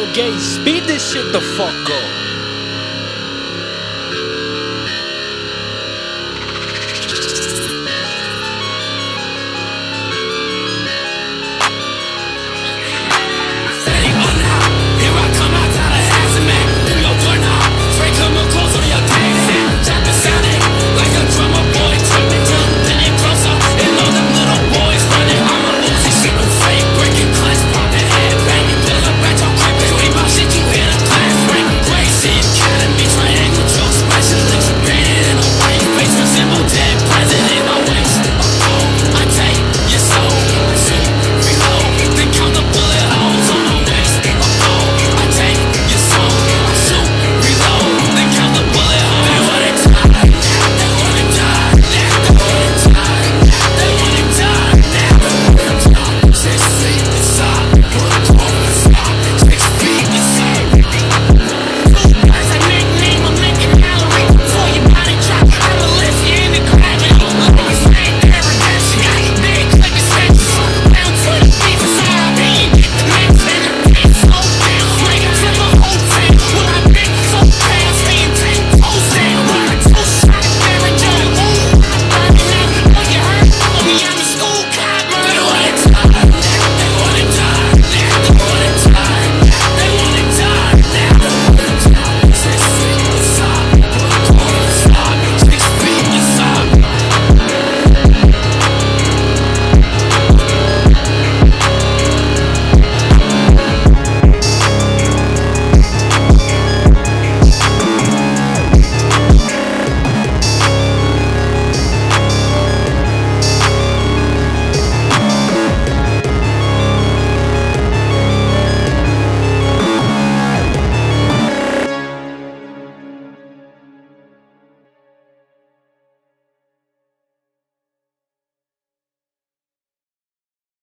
Bill speed this shit the fuck up.